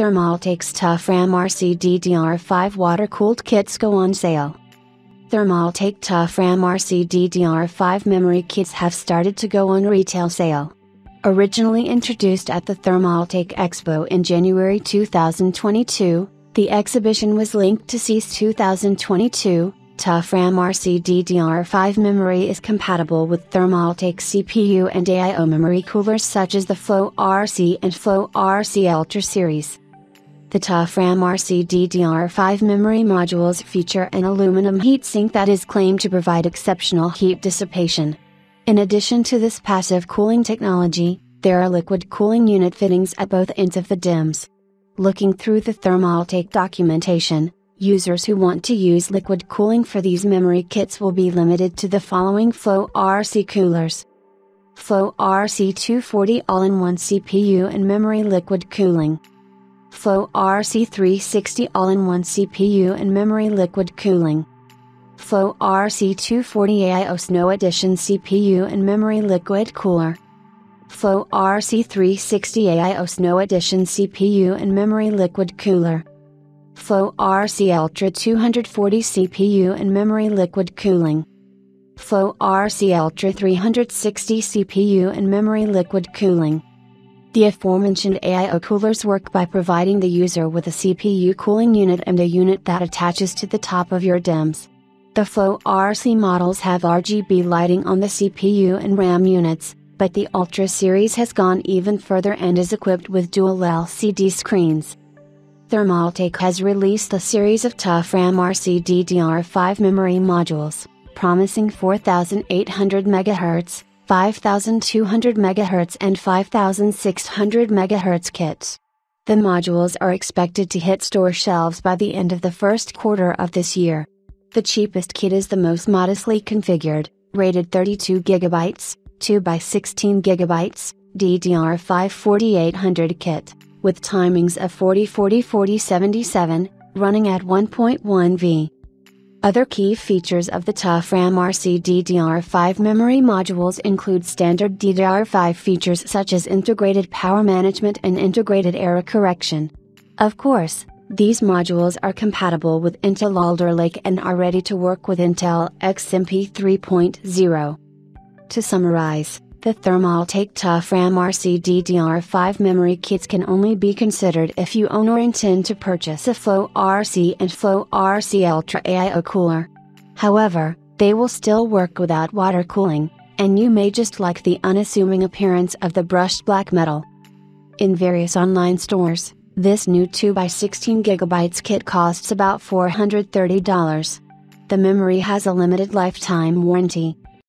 Thermaltake's Tough RAM RC DDR5 water cooled kits go on sale. Thermaltake Tough RAM RC DDR5 memory kits have started to go on retail sale. Originally introduced at the Thermaltake Expo in January 2022, the exhibition was linked to CES 2022. Tough RAM RC DDR5 memory is compatible with Thermaltake CPU and AIO memory coolers such as the Floe RC and Floe RC Ultra series. The Tough RAM RC DDR5 memory modules feature an aluminum heatsink that is claimed to provide exceptional heat dissipation. In addition to this passive cooling technology, there are liquid cooling unit fittings at both ends of the DIMMs. Looking through the Thermaltake documentation, users who want to use liquid cooling for these memory kits will be limited to the following Floe RC coolers. Floe RC 240 all-in-one CPU and memory liquid cooling. Floe RC360 all-in-one CPU and memory liquid cooling. Floe RC240 AIO Snow Edition CPU and memory liquid cooler. Floe RC360 AIO Snow Edition CPU and memory liquid cooler. Floe RC Ultra 240 CPU and memory liquid cooling. Floe RC Ultra 360 CPU and memory liquid cooling. The aforementioned AIO coolers work by providing the user with a CPU cooling unit and a unit that attaches to the top of your DIMMs. The Floe RC models have RGB lighting on the CPU and RAM units, but the Ultra series has gone even further and is equipped with dual LCD screens. Thermaltake has released a series of Tough RAM RC DDR5 memory modules, promising 4800 MHz, 5200 MHz and 5600 MHz kits. The modules are expected to hit store shelves by the end of the first quarter of this year. The cheapest kit is the most modestly configured, rated 32 GB, 2 by 16 GB, DDR5 4800 kit, with timings of 40 40 40 77, running at 1.1 V. Other key features of the Tough RAM RC DDR5 memory modules include standard DDR5 features such as integrated power management and integrated error correction. Of course, these modules are compatible with Intel Alder Lake and are ready to work with Intel XMP 3.0. To summarize, the Thermaltake Tough RAM RC DDR5 memory kits can only be considered if you own or intend to purchase a Floe RC and Floe RC Ultra AIO cooler. However, they will still work without water cooling, and you may just like the unassuming appearance of the brushed black metal. In various online stores, this new 2x16GB kit costs about $430. The memory has a limited lifetime warranty,